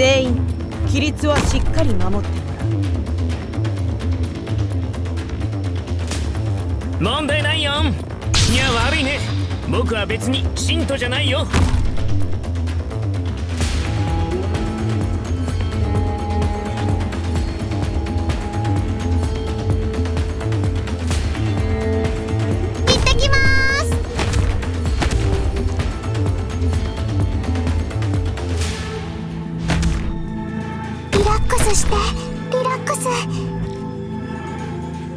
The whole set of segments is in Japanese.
全員規律はしっかり守って問題ないよ。いや悪いね。僕は別に信徒じゃないよ。してリラックス。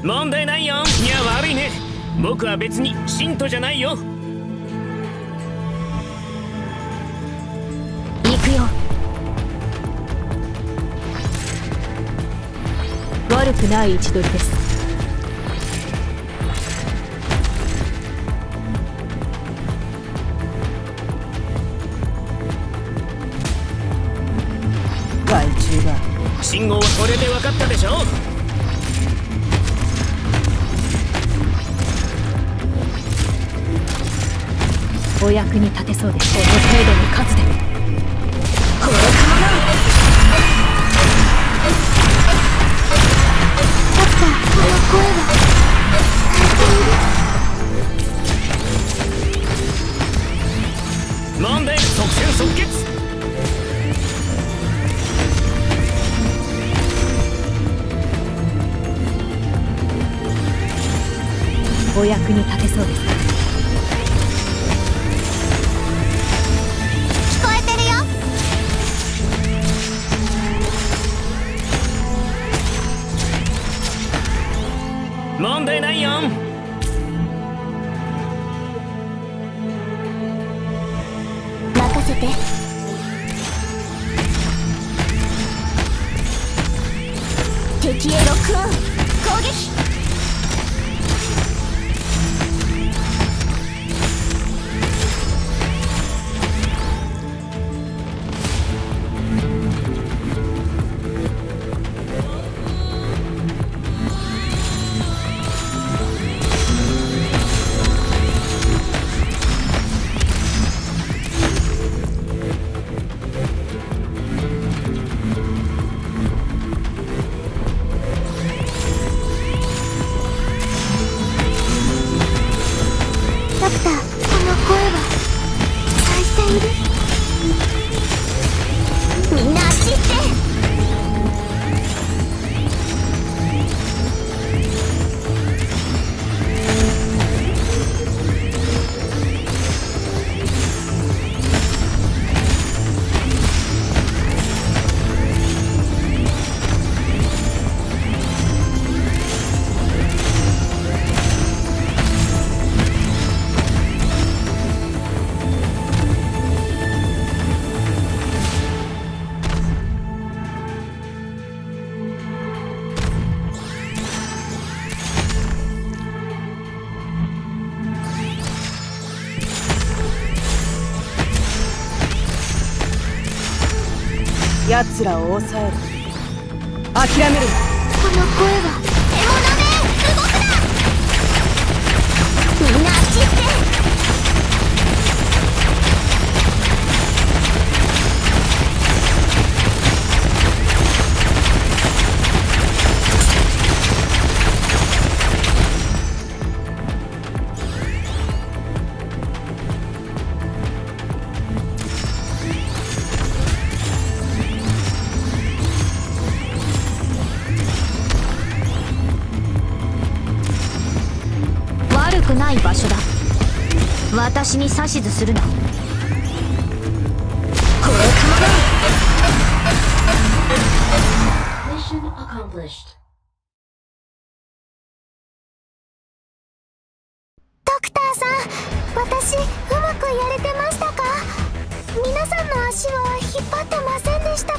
問題ないよ。いや悪いね。僕は別に信徒じゃないよ。行くよ。悪くない位置取りですこれで分かったでしょ？お役に立てそうですこの程度の数で。お役に立てそうです。聞こえてるよ。問題ないよ。任せて。敵へロックオン。攻撃ドクターこの声は咲いている。奴らを抑える諦めるな。場所だ。私に指図するな。これかな Mission accomplished. ドクターさん私うまくやれてましたか？皆さんの足は引っ張ってませんでした